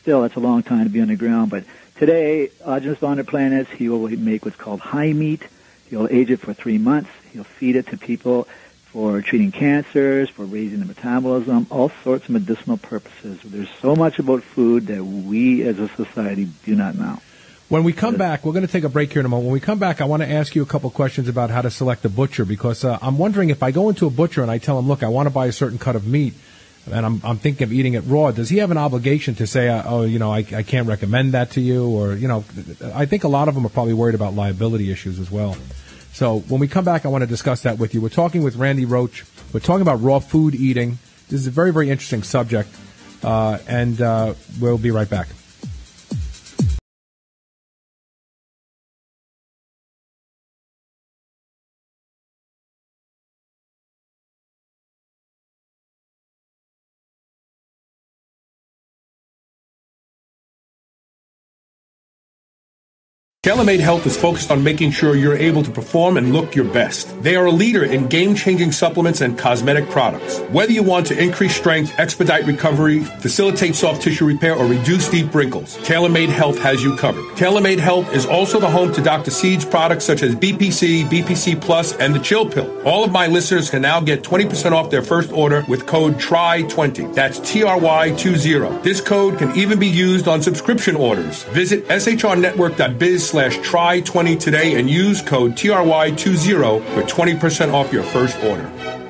still, that's a long time to be underground. But today, Aajonus Vonderplanitz, he will make what's called high meat. He'll age it for three months. He'll feed it to people for treating cancers, for raising the metabolism, all sorts of medicinal purposes. There's so much about food that we as a society do not know. When we come back, we're going to take a break here in a moment. When we come back, I want to ask you a couple questions about how to select a butcher because uh, I'm wondering if I go into a butcher and I tell him, look, I want to buy a certain cut of meat and I'm, I'm thinking of eating it raw, does he have an obligation to say, uh, oh, you know, I, I can't recommend that to you? Or, you know, I think a lot of them are probably worried about liability issues as well. So when we come back, I want to discuss that with you. We're talking with Randy Roach. We're talking about raw food eating. This is a very, very interesting subject. Uh, and uh, we'll be right back. TaylorMade Health is focused on making sure you're able to perform and look your best. They are a leader in game-changing supplements and cosmetic products. Whether you want to increase strength, expedite recovery, facilitate soft tissue repair, or reduce deep wrinkles, TaylorMade Health has you covered. TaylorMade Health is also the home to Dr. Seed's products such as BPC, BPC Plus, and the Chill Pill. All of my listeners can now get 20% off their first order with code TRY20. That's T-R-Y-20. This code can even be used on subscription orders. Visit shrnetwork.biz slash try20 today and use code TRY20 for 20% off your first order.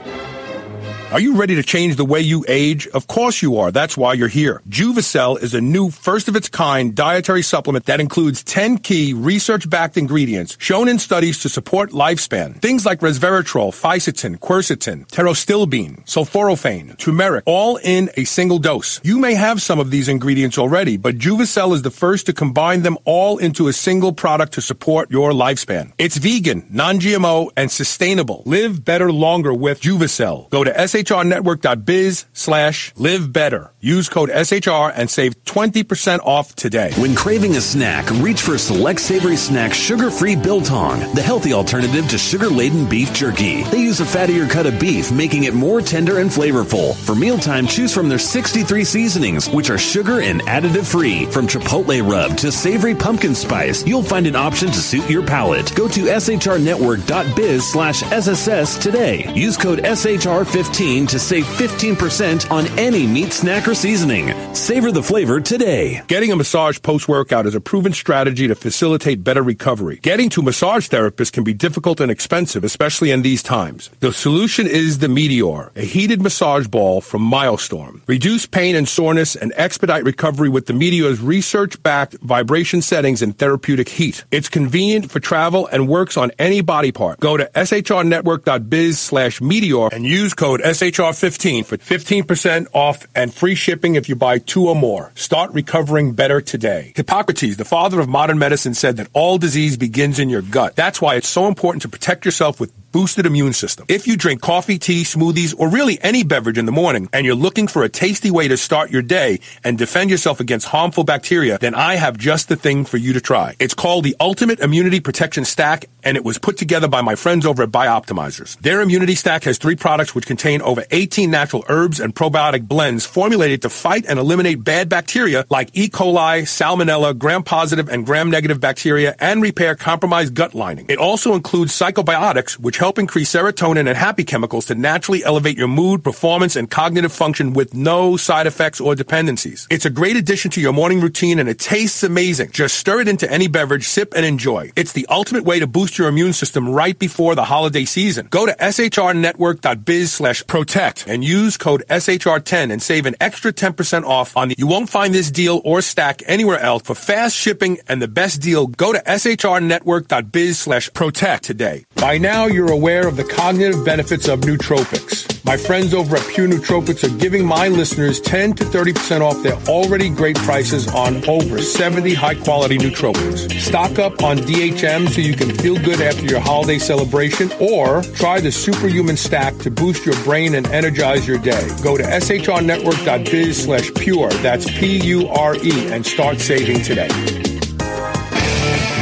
Are you ready to change the way you age? Of course you are. That's why you're here. Juvicel is a new first of its kind dietary supplement that includes 10 key research backed ingredients shown in studies to support lifespan. Things like resveratrol, fisetin, quercetin, pterostilbene, sulforaphane, turmeric, all in a single dose. You may have some of these ingredients already, but Juvicel is the first to combine them all into a single product to support your lifespan. It's vegan, non-GMO, and sustainable. Live better longer with Juvicel. Go to S shrnetwork.biz slash live better. Use code SHR and save 20% off today. When craving a snack, reach for Select Savory Snack Sugar-Free Biltong, the healthy alternative to sugar-laden beef jerky. They use a fattier cut of beef, making it more tender and flavorful. For mealtime, choose from their 63 seasonings, which are sugar and additive free. From chipotle rub to savory pumpkin spice, you'll find an option to suit your palate. Go to shrnetwork.biz slash SSS today. Use code SHR15 15 to save 15% on any meat snack or seasoning. Savor the flavor today. Getting a massage post workout is a proven strategy to facilitate better recovery. Getting to massage therapists can be difficult and expensive, especially in these times. The solution is the Meteor, a heated massage ball from Milestorm. Reduce pain and soreness and expedite recovery with the Meteor's research backed vibration settings and therapeutic heat. It's convenient for travel and works on any body part. Go to shrnetwork.biz slash meteor and use code SHR15 for 15% off and free shipping if you buy two or more. Start recovering better today. Hippocrates, the father of modern medicine, said that all disease begins in your gut. That's why it's so important to protect yourself with boosted immune system. If you drink coffee, tea, smoothies, or really any beverage in the morning and you're looking for a tasty way to start your day and defend yourself against harmful bacteria, then I have just the thing for you to try. It's called the Ultimate Immunity Protection Stack and it was put together by my friends over at Bioptimizers. Their immunity stack has three products which contain over 18 natural herbs and probiotic blends formulated to fight and eliminate bad bacteria like E. coli, salmonella, gram-positive and gram-negative bacteria and repair compromised gut lining. It also includes psychobiotics which help increase serotonin and happy chemicals to naturally elevate your mood, performance, and cognitive function with no side effects or dependencies. It's a great addition to your morning routine and it tastes amazing. Just stir it into any beverage, sip, and enjoy. It's the ultimate way to boost your immune system right before the holiday season. Go to shrnetwork.biz slash protect and use code SHR10 and save an extra 10% off on the, you won't find this deal or stack anywhere else. For fast shipping and the best deal, go to shrnetwork.biz slash protect today. By now, you're aware of the cognitive benefits of nootropics. My friends over at Pure Nootropics are giving my listeners 10 to 30% off their already great prices on over 70 high quality nootropics. Stock up on DHM so you can feel good after your holiday celebration or try the superhuman stack to boost your brain and energize your day. Go to shrnetwork.biz slash pure, that's P-U-R-E, and start saving today.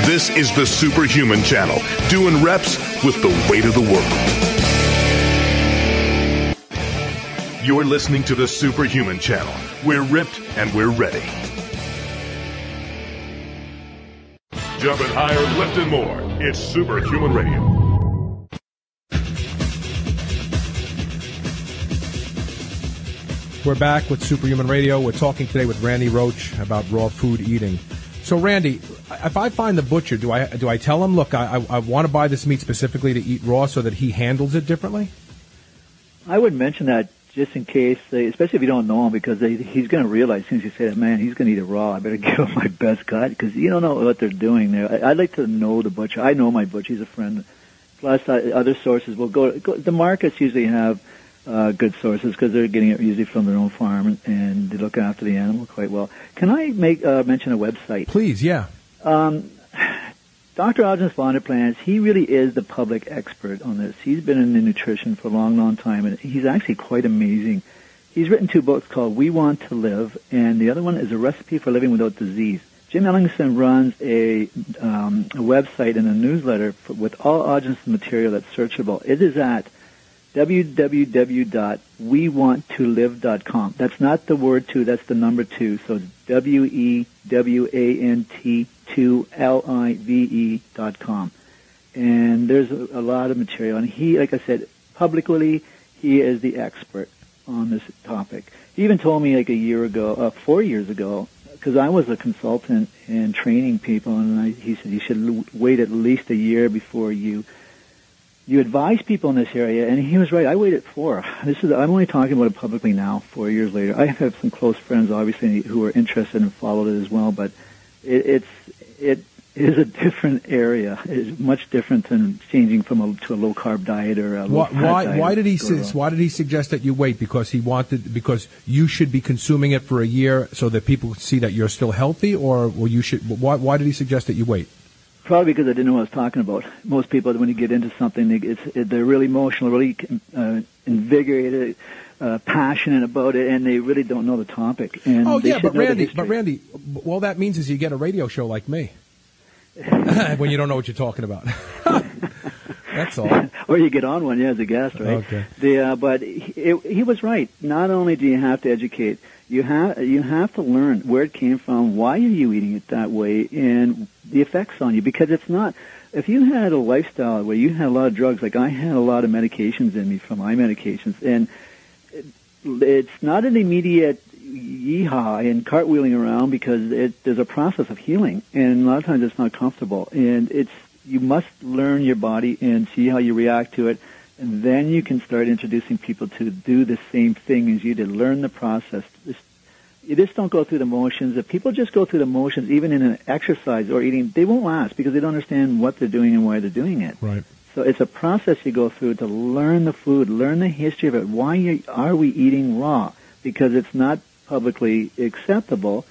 This is the Superhuman Channel, doing reps with the weight of the world. You're listening to the Superhuman Channel. We're ripped and we're ready. Jumping higher, lifting more. It's Superhuman Radio. We're back with Superhuman Radio. We're talking today with Randy Roach about raw food eating. So, Randy, if I find the butcher, do I do I tell him, look, I, I, I want to buy this meat specifically to eat raw, so that he handles it differently? I would mention that just in case, they, especially if you don't know him, because they, he's going to realize as soon as you say that, man, he's going to eat it raw. I better give him my best cut because you don't know what they're doing there. I, I'd like to know the butcher. I know my butcher; he's a friend. Plus, uh, other sources will go, go. The markets usually have uh, good sources because they're getting it usually from their own farm and, they look after the animal quite well. Can I make uh, mention a website? Please, yeah. Um, Dr. Aajonus Vonderplanitz, he really is the public expert on this. He's been in nutrition for a long, long time, and he's actually quite amazing. He's written two books called We Want to Live, and the other one is A Recipe for Living Without Disease. Jim Ellingson runs a, um, a website and a newsletter for, with all Algis material that's searchable. It is at www.wewantolive.com. That's not the word two, that's the number two. So it's W-E-W-A-N-T 2 L-I-V-E dot com. And there's a, a lot of material. And he, like I said, publicly, he is the expert on this topic. He even told me like a year ago, uh, four years ago, because I was a consultant and training people, and I, he said you should l- wait at least a year before you you advise people in this area, and he was right. I waited four. This is I'm only talking about it publicly now, four years later. I have some close friends, obviously, who are interested and followed it as well. But it, it's it is a different area. It's much different than changing from a to a low carb diet or a low Why, why, diet. why did he su- why did he suggest that you wait? Because he wanted because you should be consuming it for a year so that people see that you're still healthy, or well, you should. Why, why did he suggest that you wait? Probably because I didn't know what I was talking about. Most people, when you get into something, they, it's, it, they're really emotional, really uh, invigorated, uh, passionate about it, and they really don't know the topic. And Oh yeah, but Randy, but Randy, all that means is you get a radio show like me when you don't know what you're talking about. That's all. or you get on one, yeah, as a guest, right? Okay. The, uh, but he, he was right. Not only do you have to educate, you have you have to learn where it came from, why are you eating it that way, and the effects on you. Because it's not. If you had a lifestyle where you had a lot of drugs, like I had a lot of medications in me from my medications, and it's not an immediate yeehaw and cartwheeling around because it, there's a process of healing, and a lot of times it's not comfortable. And it's you must learn your body and see how you react to it, and then you can start introducing people to do the same thing as you did. Learn the process. You just don't go through the motions. If people just go through the motions, even in an exercise or eating, they won't last because they don't understand what they're doing and why they're doing it. Right. So it's a process you go through to learn the food, learn the history of it. Why are we eating raw? Because it's not publicly acceptable,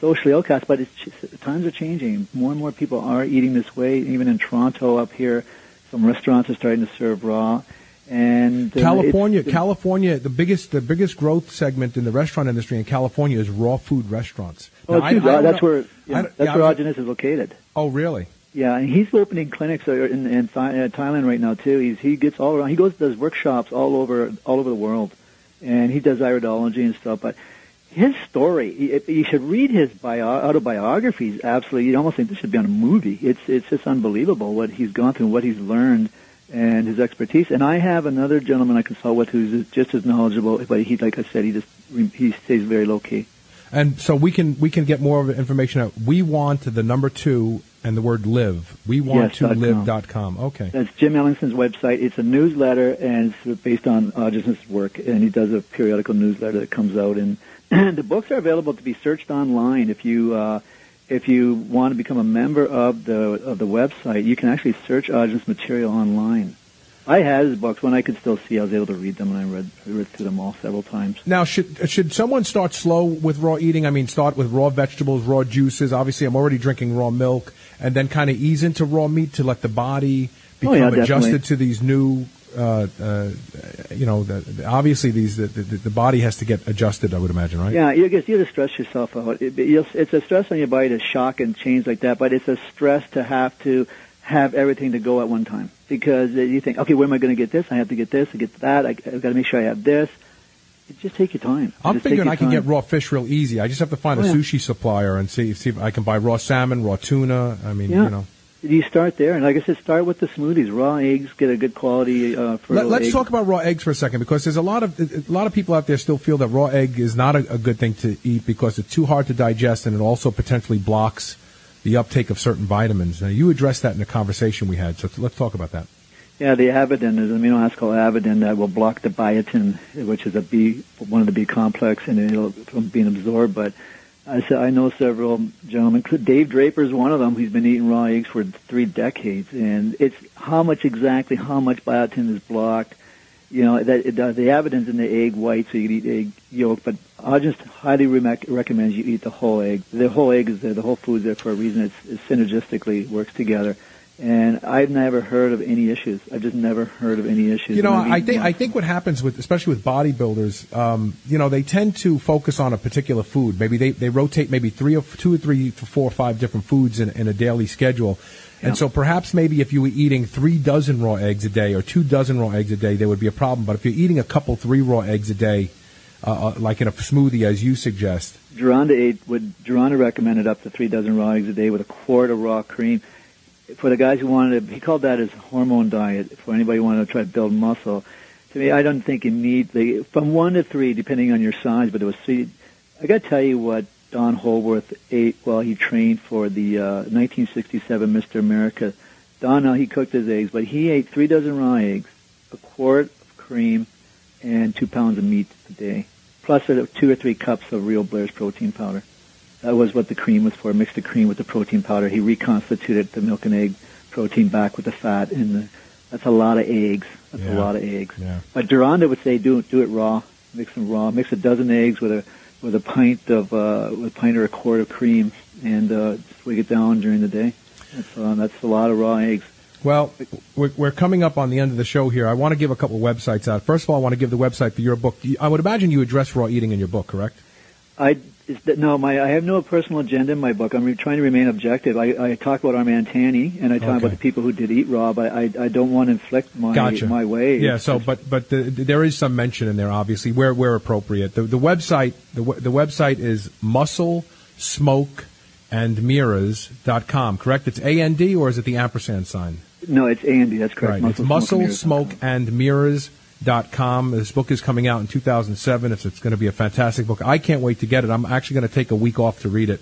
socially outcast, but it's, times are changing. More and more people are eating this way. Even in Toronto up here, some restaurants are starting to serve raw. And uh, California, California, the biggest the biggest growth segment in the restaurant industry in California is raw food restaurants. Oh, now, I, I that's where yeah, that's yeah, where Aajonus is located. Oh, really? Yeah, and he's opening clinics in, in uh, Thailand right now too. He's he gets all around. He goes does workshops all over all over the world, and he does iridology and stuff. But his story, you should read his bio, autobiographies. Absolutely, you almost think this should be on a movie. It's it's just unbelievable what he's gone through, what he's learned, and his expertise. And I have another gentleman I consult with who's just as knowledgeable, but he, like I said, he just he stays very low key. And so we can we can get more of information out. We want the number two and the word live. We want yes, to live.com. Okay. That's Jim Ellingson's website. It's a newsletter and it's based on Aajonus's work. And he does a periodical newsletter that comes out. And the books are available to be searched online. If you, uh, if you want to become a member of the, of the website, you can actually search uh, Aajonus material online. I had his books when I could still see. I was able to read them, and I read read through them all several times. Now, should should someone start slow with raw eating? I mean, start with raw vegetables, raw juices. Obviously, I'm already drinking raw milk, and then kind of ease into raw meat to let the body become oh, yeah, adjusted to these new. Uh, uh, you know, the, obviously these the, the, the, body has to get adjusted. I would imagine, right? Yeah, you guess you have to stress yourself out. It, it's a stress on your body to shock and change like that, but it's a stress to have to have everything to go at one time because you think, okay, where am I going to get this? I have to get this, I get that. I, I've got to make sure I have this. It just take your time. I'm just figuring I can get raw fish real easy. I just have to find oh, a yeah. sushi supplier and see, see if I can buy raw salmon, raw tuna. I mean, yeah. you know. You start there, and like I said, start with the smoothies. Raw eggs, get a good quality. Uh, Let, us talk about raw eggs for a second, because there's a lot of a lot of people out there still feel that raw egg is not a, a good thing to eat because it's too hard to digest, and it also potentially blocks the uptake of certain vitamins. Now, you addressed that in a conversation we had, so let's talk about that. Yeah, the avidin is an amino acid called avidin that will block the biotin, which is a B, one of the B complex, and it'll from being absorbed. But I said I know several gentlemen. Dave Draper is one of them. He's been eating raw eggs for three decades, and it's how much exactly how much biotin is blocked. You know that it, the avidin in the egg white, so you can eat egg yolk, but I just highly re- recommend you eat the whole egg. The whole egg is there. The whole food's there for a reason. It's, it synergistically works together. And I've never heard of any issues. I've just never heard of any issues. You know, I think I think what happens with, especially with bodybuilders, um, you know, they tend to focus on a particular food. Maybe they, they rotate maybe three or two or three, four or five different foods in, in a daily schedule. And so perhaps maybe if you were eating three dozen raw eggs a day or two dozen raw eggs a day, there would be a problem. But if you're eating a couple, three raw eggs a day, uh, uh, like in a smoothie, as you suggest. Gironda ate would Gironda recommended up to three dozen raw eggs a day with a quart of raw cream. For the guys who wanted, to, he called that his hormone diet. For anybody who wanted to try to build muscle, to me, I don't think you need the from one to three, depending on your size. But it was three. I got to tell you what Don Howorth ate while he trained for the uh, 1967 Mr. America. Don, now he cooked his eggs, but he ate three dozen raw eggs, a quart of cream, and two pounds of meat a day plus two or three cups of Rheo Blair's protein powder. That was what the cream was for. Mixed the cream with the protein powder. He reconstituted the milk and egg protein back with the fat, and the, that's a lot of eggs. That's yeah. a lot of eggs. Yeah. But Gironda would say do do it raw. Mix them raw. Mix a dozen eggs with a with a pint of uh, with a pint or a quart of cream, and uh, swig it down during the day. That's uh, that's a lot of raw eggs. Well, we're coming up on the end of the show here. I want to give a couple websites out. First of all, I want to give the website for your book. I would imagine you address raw eating in your book, correct? I no, my I have no personal agenda in my book. I'm trying to remain objective. I, I talk about Armand Tanny, and I talk okay. about the people who did eat raw, but I, I don't want to inflict my gotcha. my way. Yeah. So, but but the, there is some mention in there, obviously, where where appropriate. The the website the the website is muscle smoke and mirrors.com, correct? It's A N D or is it the ampersand sign? No, it's Andy. That's correct. Right. Muscle, it's muscle, smoke, smoke and mirrors Dot com. This book is coming out in 2007. It's, it's going to be a fantastic book. I can't wait to get it. I'm actually going to take a week off to read it.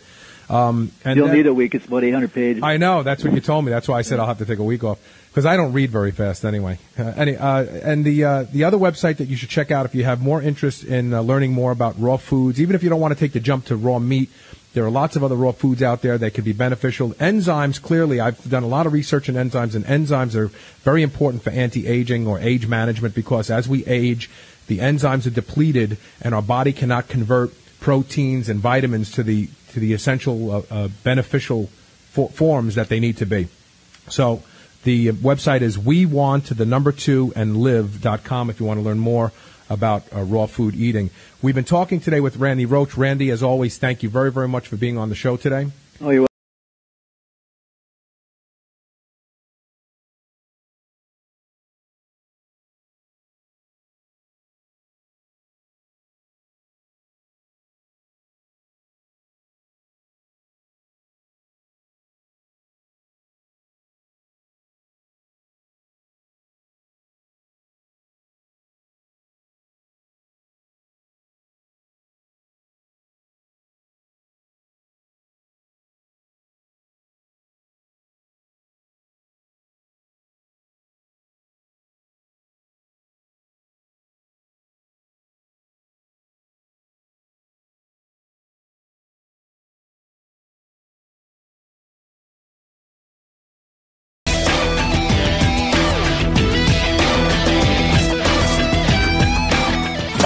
Um, and You'll need a week. It's about 800 pages. I know. That's what you told me. That's why I said I'll have to take a week off because I don't read very fast anyway. Uh, any, uh, and the uh, the other website that you should check out if you have more interest in uh, learning more about raw foods, even if you don't want to take the jump to raw meat, there are lots of other raw foods out there that could be beneficial. Enzymes, clearly, I've done a lot of research in enzymes, and enzymes are very important for anti-aging or age management because as we age, the enzymes are depleted, and our body cannot convert proteins and vitamins to the to the essential uh, uh, beneficial for, forms that they need to be. So the website is we want the number two and live.com if you want to learn more about uh, raw food eating. We've been talking today with Randy Roach. Randy, as always, thank you very, very much for being on the show today. Oh, you're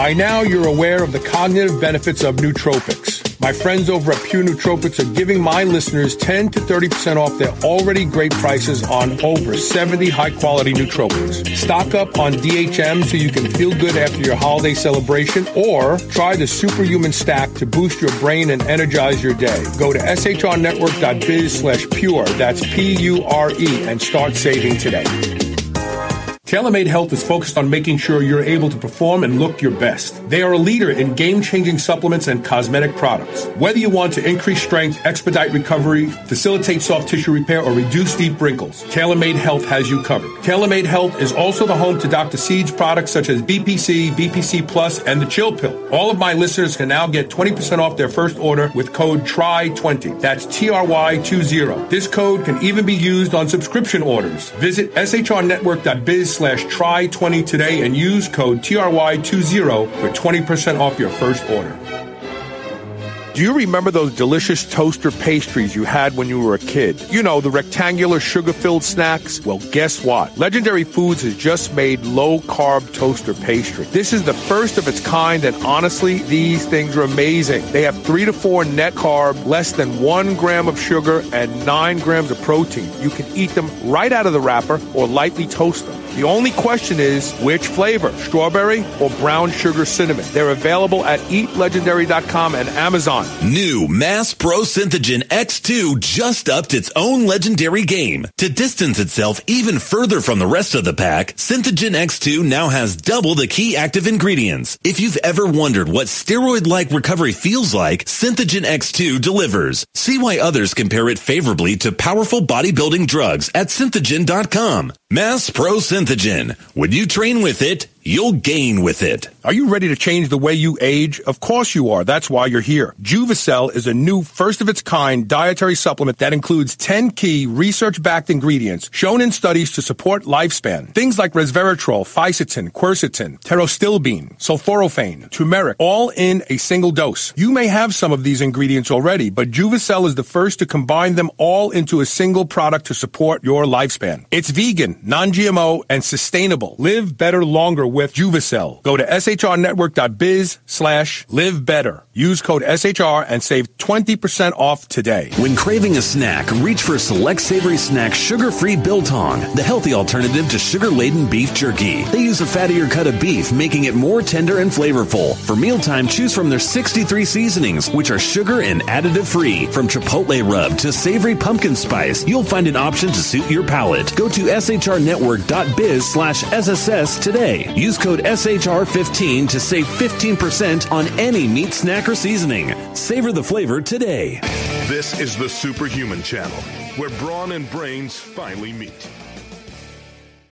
By now, you're aware of the cognitive benefits of nootropics. My friends over at Pure Nootropics are giving my listeners 10 to 30% off their already great prices on over 70 high quality nootropics. Stock up on DHM so you can feel good after your holiday celebration or try the superhuman stack to boost your brain and energize your day. Go to shrnetwork.biz slash pure, that's P-U-R-E, and start saving today. TaylorMade Health is focused on making sure you're able to perform and look your best. They are a leader in game-changing supplements and cosmetic products. Whether you want to increase strength, expedite recovery, facilitate soft tissue repair, or reduce deep wrinkles, TaylorMade Health has you covered. TaylorMade Health is also the home to Dr. Seed's products such as BPC, BPC Plus, and the Chill Pill. All of my listeners can now get 20% off their first order with code TRY20. That's T-R-Y-20. This code can even be used on subscription orders. Visit shrnetwork.biz slash try20 today and use code TRY20 for 20% off your first order. Do you remember those delicious toaster pastries you had when you were a kid? You know, the rectangular sugar filled snacks? Well, guess what? Legendary Foods has just made low carb toaster pastry. This is the first of its kind, and honestly, these things are amazing. They have three to four net carb, less than one gram of sugar, and nine grams of protein. You can eat them right out of the wrapper or lightly toast them. The only question is which flavor, strawberry or brown sugar cinnamon. They're available at eatlegendary.com and Amazon. New Mass Pro Synthogen X2 just upped its own legendary game. To distance itself even further from the rest of the pack, Synthogen X2 now has double the key active ingredients. If you've ever wondered what steroid-like recovery feels like, Synthogen X2 delivers. See why others compare it favorably to powerful bodybuilding drugs at synthogen.com. Mass Pro Synthogen. When you train with it, you'll gain with it. Are you ready to change the way you age? Of course you are. That's why you're here. Juvicel is a new first of its kind dietary supplement that includes 10 key research backed ingredients shown in studies to support lifespan. Things like resveratrol, fisetin, quercetin, pterostilbene, sulforaphane, turmeric, all in a single dose. You may have some of these ingredients already, but Juvicel is the first to combine them all into a single product to support your lifespan. It's vegan, non-GMO, and sustainable. Live better longer with Juvicel. Go to shrnetwork.biz slash live better. Use code SHR and save 20% off today. When craving a snack, reach for Select Savory Snack Sugar-Free Biltong, the healthy alternative to sugar-laden beef jerky. They use a fattier cut of beef, making it more tender and flavorful. For mealtime, choose from their 63 seasonings, which are sugar and additive-free. From chipotle rub to savory pumpkin spice, you'll find an option to suit your palate. Go to shrnetwork.biz slash SSS today. Use code SHR15 to save 15% on any meat snack or seasoning. Savor the flavor today. This is the Superhuman Channel, where brawn and brains finally meet.